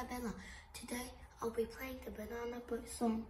Isabella. Today I'll be playing the Banana Boat song.